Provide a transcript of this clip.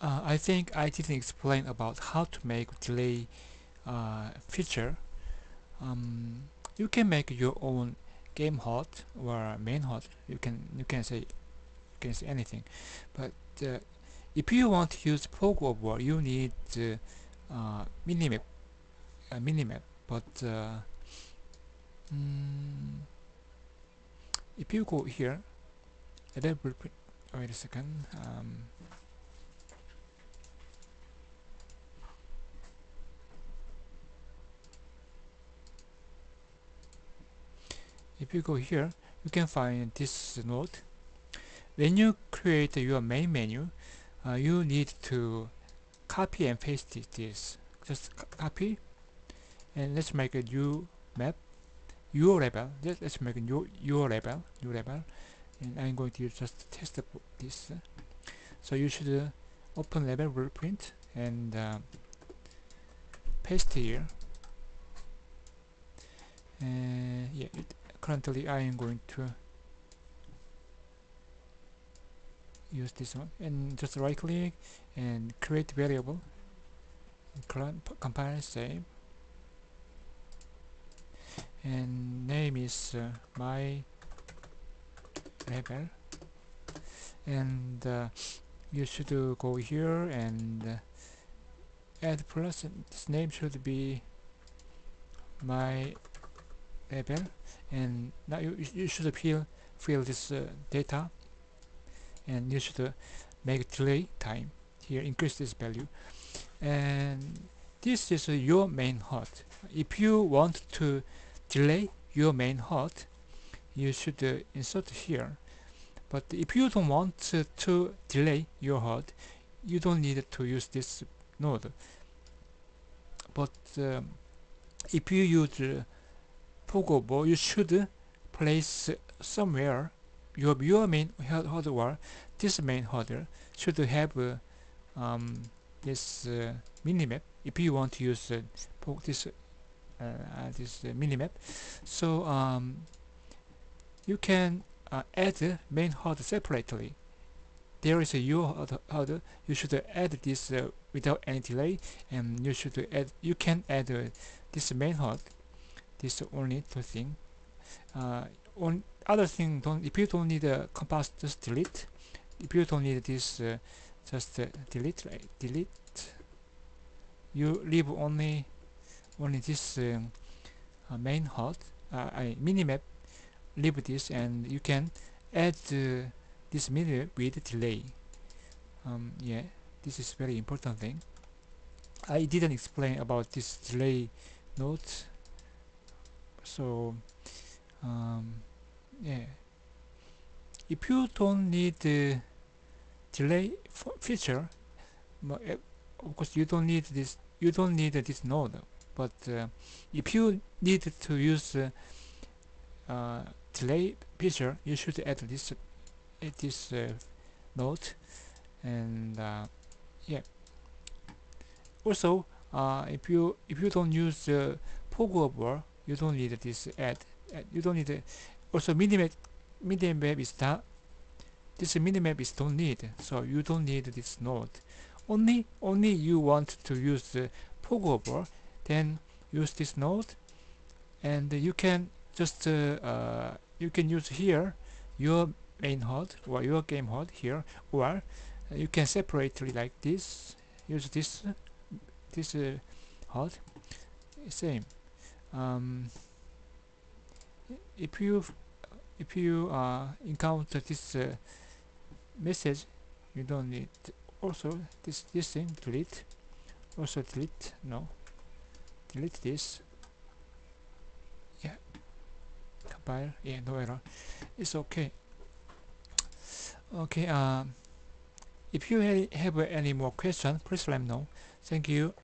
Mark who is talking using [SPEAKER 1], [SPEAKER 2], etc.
[SPEAKER 1] uh, I think I didn't explain about how to make delay uh, feature. Um, you can make your own game HUD or main HUD you can you can say you can say anything. But uh, if you want to use fog of war you need uh, minimap uh, minimap. But uh, mm, if you go here wait a second um, if you go here you can find this node. When you create your main menu uh, you need to copy and paste this. Just copy and let's make a new map your label. Let's make a new your label new label. And I'm going to just test this. So you should uh, open label blueprint and uh, paste here. And yeah it, currently I am going to use this one. And just right click and create variable. Compile save. And name is uh, my label. And uh, you should uh, go here and uh, add plus. This name should be my label and now you, you should fill fill this uh, data and you should uh, make delay time. Here increase this value. And this is uh, your main HUD. If you want to delay your main HUD you should uh, insert here. But if you don't want to delay your HUD you don't need to use this node. But um, if you use uh, fog of war, you should place somewhere your your main hardware. This main hardware should have uh, um, this uh, minimap if you want to use uh, this uh, uh, this uh, minimap. So um, you can add main hardware separately. There is a your hardware. You should add this without any delay, and you should add. You can add this main hardware this only two thing. Uh, on other thing don't if you don't need a compass just delete. If you don't need this uh, just uh, delete right? Delete. You leave only only this um, uh, main HUD uh, I minimap leave this and you can add this minimap with delay. Um, yeah this is very important thing. I didn't explain about this delay node so um, yeah. If you don't need the delay feature eh, of course you don't need this you don't need this node but uh, if you need to use uh, uh, delay feature you should add this add this uh, node and uh, yeah. Also uh, if you if you don't use uh, fog of war you don't need this add, add you don't need also minimap minimap is that this minimap is don't need so you don't need this node. Only only you want to use the fog of war then use this node and you can just uh, uh, you can use here your main HUD or your game HUD here or you can separately like this use this this uh, same um, if you if you uh, encounter this uh, message you don't need also this this thing delete. Also delete no. Delete this. Yeah. Compile. Yeah no error. It's okay. Okay um if you ha have any more questions please let me know. Thank you